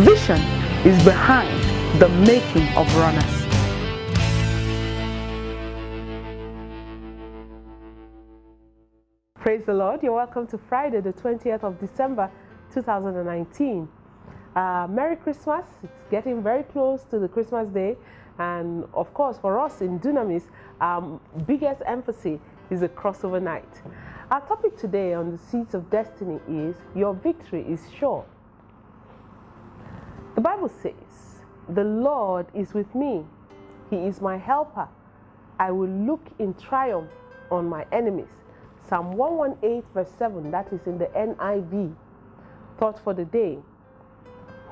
Vision is behind the making of runners. Praise the Lord. You're welcome to Friday, the 20th of December, 2019. Uh, Merry Christmas. It's getting very close to the Christmas day. And of course, for us in Dunamis, um, biggest emphasis is a crossover night. Our topic today on the Seeds of Destiny is Your Victory is Sure. The Bible says, The Lord is with me, He is my helper. I will look in triumph on my enemies. Psalm 118, verse 7, that is in the NIV. Thought for the day.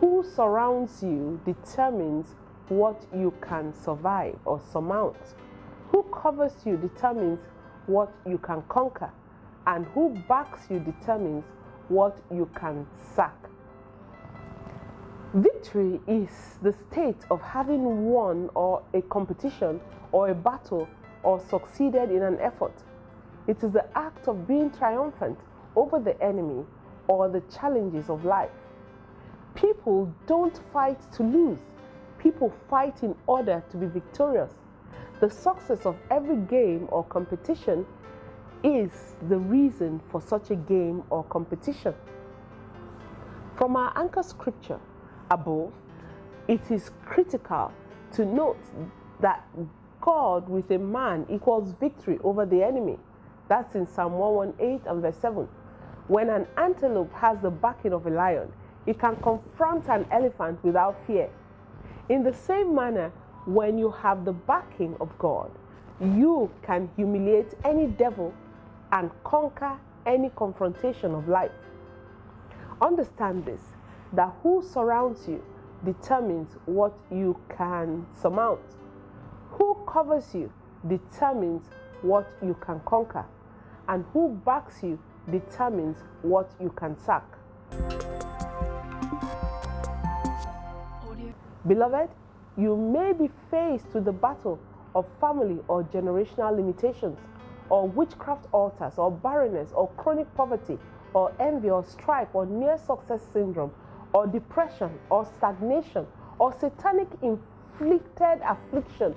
Who surrounds you determines what you can survive or surmount. Who covers you determines what you can conquer. And who backs you determines what you can sack. Victory is the state of having won or a competition or a battle or succeeded in an effort. It is the act of being triumphant over the enemy or the challenges of life. People don't fight to lose. People fight in order to be victorious. The success of every game or competition is the reason for such a game or competition. From our anchor scripture, above, it is critical to note that God with a man equals victory over the enemy. That's in Psalm 118 and verse 7. When an antelope has the backing of a lion, it can confront an elephant without fear. In the same manner, when you have the backing of God, you can humiliate any devil and conquer any confrontation of life. Understand this that who surrounds you determines what you can surmount. Who covers you determines what you can conquer. And who backs you determines what you can sack. Beloved, you may be faced with the battle of family or generational limitations, or witchcraft altars, or barrenness, or chronic poverty, or envy, or strife, or near success syndrome, or depression or stagnation or satanic inflicted affliction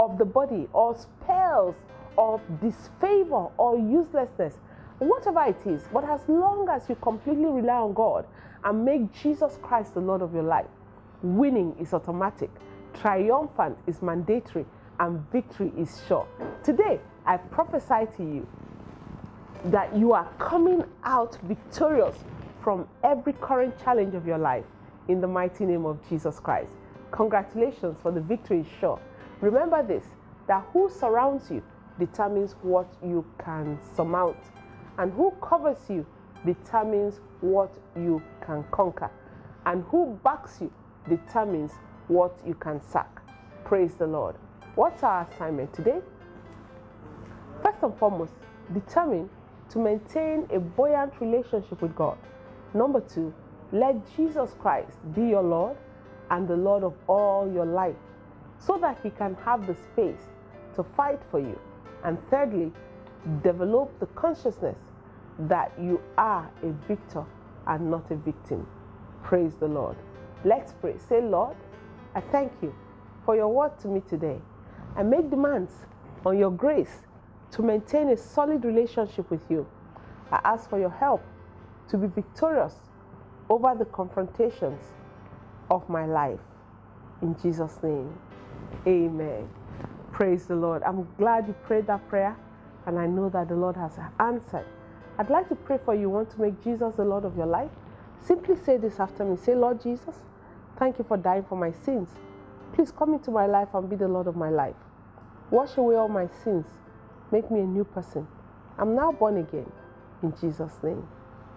of the body or spells of disfavor or uselessness, whatever it is, but as long as you completely rely on God and make Jesus Christ the Lord of your life, winning is automatic, triumphant is mandatory, and victory is sure. Today, I prophesy to you that you are coming out victorious from every current challenge of your life in the mighty name of Jesus Christ. Congratulations for the victory is sure. Remember this that who surrounds you determines what you can surmount, and who covers you determines what you can conquer, and who backs you determines what you can sack. Praise the Lord. What's our assignment today? First and foremost, determine to maintain a buoyant relationship with God. Number two, let Jesus Christ be your Lord and the Lord of all your life so that He can have the space to fight for you. And thirdly, develop the consciousness that you are a victor and not a victim. Praise the Lord. Let's pray. Say, Lord, I thank you for your word to me today. I make demands on your grace to maintain a solid relationship with you. I ask for your help to be victorious over the confrontations of my life. In Jesus' name, amen. Praise the Lord. I'm glad you prayed that prayer, and I know that the Lord has answered. I'd like to pray for you. Want to make Jesus the Lord of your life? Simply say this after me. Say, Lord Jesus, thank you for dying for my sins. Please come into my life and be the Lord of my life. Wash away all my sins. Make me a new person. I'm now born again. In Jesus' name.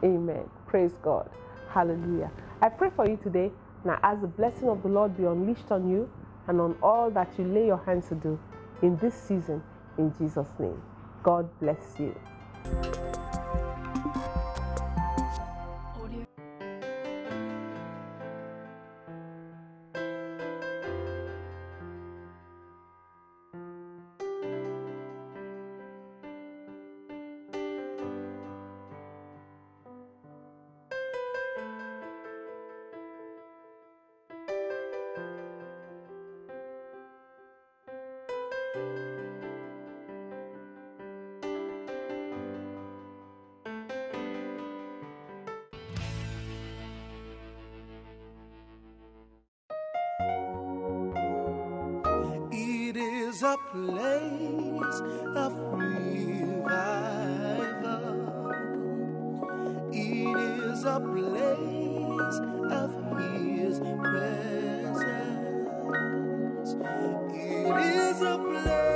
Amen. Praise God. Hallelujah. I pray for you today. Now, as the blessing of the Lord be unleashed on you and on all that you lay your hands to do in this season, in Jesus' name. God bless you. is a place of revival. It is a place of His presence. It is a place.